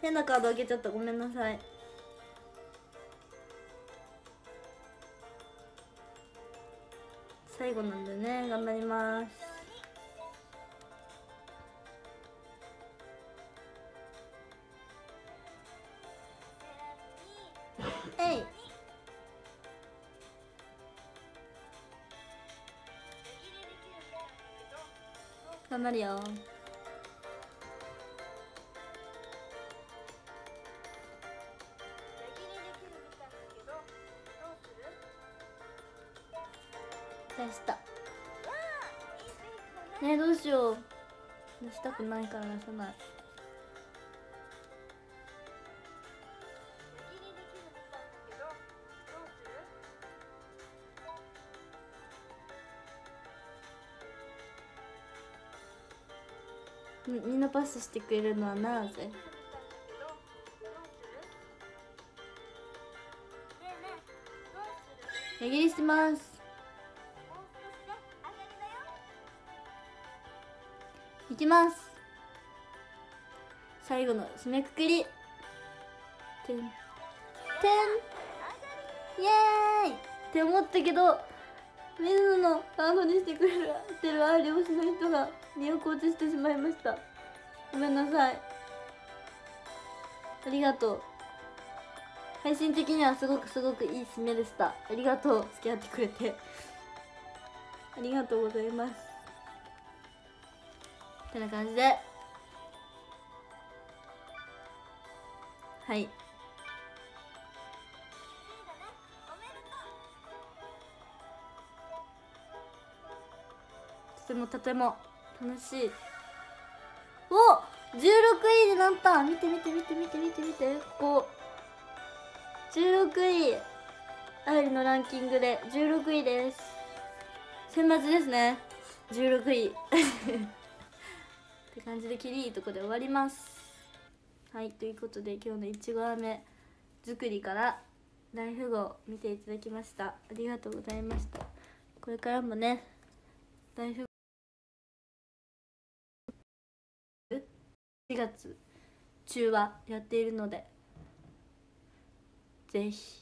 変なカード開けちゃった。ごめんなさい。最後なんでね。頑張ります。頑張るよ。出した。ねどうしよう。出したくないから出さない。みみんなパスしてくれるのはなぜ？値切りしますいきます。最後の締めくくり。てんてんイエーイ。って思ったけど水野のカードにしてくれてるあ漁師の人が身を落ちしてしまいました。ごめんなさい。ありがとう。配信的にはすごくすごくいい締めでした。ありがとう。付き合ってくれて。ありがとうございます。てな感じで。はい。とてもとても楽しい。お16位になった。見て見て見て見て見て見て。ここ。16位アイリのランキングで16位です。選抜ですね。16位。って感じできりいいとこで終わります。はいということで今日のいちご飴作りから大富豪見ていただきました。ありがとうございました。これからもね大富豪4月中はやっているのでぜひ